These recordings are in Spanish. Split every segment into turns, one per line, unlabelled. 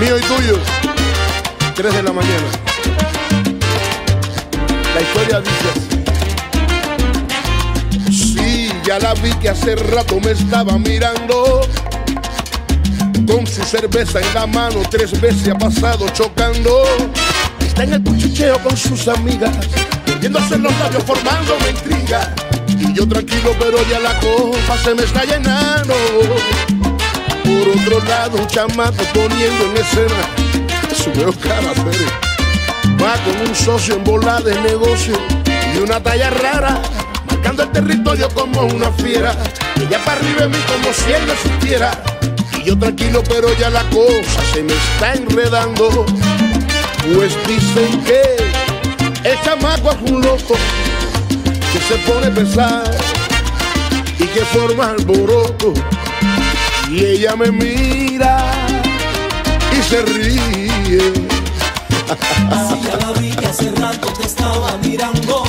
Mío y tuyo. 3 de la mañana. La historia dice así. Sí, ya la vi que hace rato me estaba mirando. Con su cerveza en la mano, tres veces ha pasado chocando. Está en el cuchicheo con sus amigas, viéndose los labios formando una intriga. Y yo tranquilo, pero ya la copa se me está llenando. Otro lado, un chamaco poniendo en escena su cara seria. Va con un socio en bola de negocio y una talla rara, marcando el territorio como una fiera. Ella para arriba de mí como si él no supiera. Y yo tranquilo, pero ya la cosa se me está enredando. Pues dicen que el chamaco es un loco que se pone pesado y que forma alboroto. Y ella me mira y se ríe.
Ya la vi que hace rato te estaba mirando.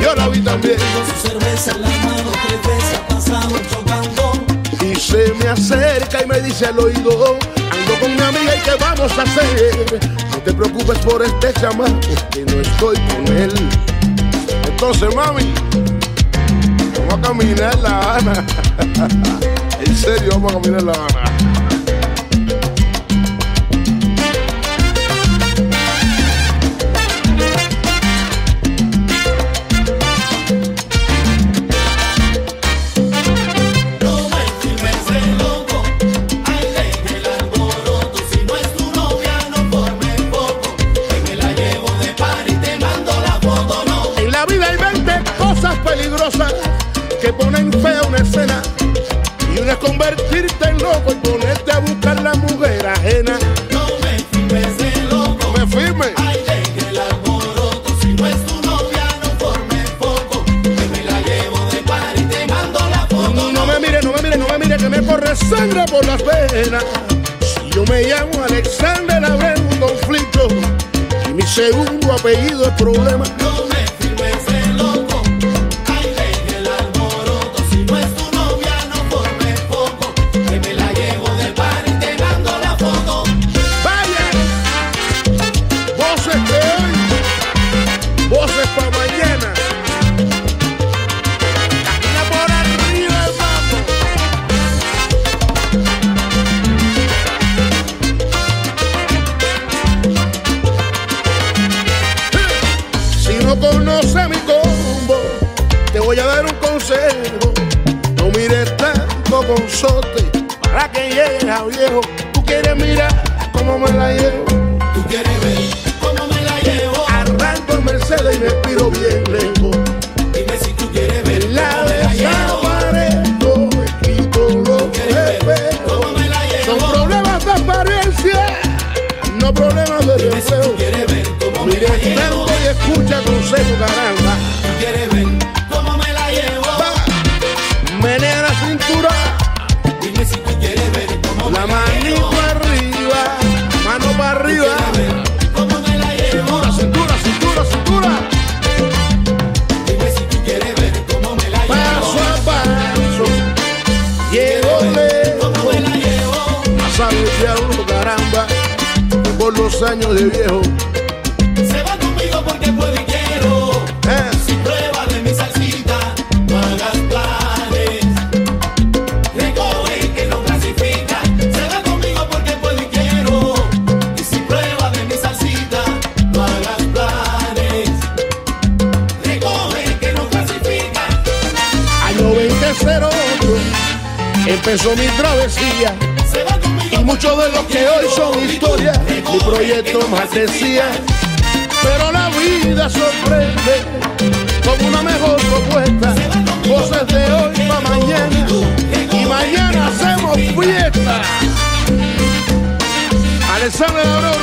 Yo la vi también
Con su cerveza en la mano, tres veces ha pasado chocando.
y se me acerca y me dice al oído, ando con mi amiga y qué vamos a hacer. No te preocupes por este chamaco que no estoy con él. Entonces mami, vamos a caminar la Ana. En serio, vamos a caminar la Ana.
No me firmes de loco, ay deje el alboroto. Si no es tu novia, no forme poco. Que me la llevo de par y te mando la foto.
En la vida hay 20 cosas peligrosas que ponen fea una escena. Y una es convertirte en loco y ponerte a buscar la mujer ajena.
No me firmes de loco,
No me firme.
ay deje el alboroto. Si no es tu novia, no forme poco. Que me la llevo de par y te mando la foto,
No me mire, no me mire, no me mire que me corre sangre por las venas. Si yo me llamo Alexander, habré un conflicto. Y mi segundo apellido es problema.
No me
voy a dar un consejo. No mires tanto con sote para que llegues a viejo. Tú quieres mirar cómo me la llevo.
Tú quieres ver cómo me la llevo.
Arranco el Mercedes y me piro bien lejos.
Dime si tú quieres ver
La
cómo me la llevo.
me quito los
¿Quieres ver
espejos.
cómo me la
Son problemas de apariencia, no problemas de
si
deseo.
llevo.
tanto y escucha consejo, caramba. Los años de viejo.
Se va conmigo porque puedo y quiero.
Eh,
Si prueba de mi salsita, no hagas planes. Recoge que no clasifica. Se va conmigo porque puedo y quiero. Y si prueba de mi salsita, no hagas planes. Recoge que no clasifica.
año 2008 empezó mi travesía.
Se va.
Y muchos de los que hoy son historia, mi proyecto más decía. Pero la vida sorprende con una mejor propuesta. Cosas de hoy para mañana. Y mañana hacemos fiesta. Alexander Abreu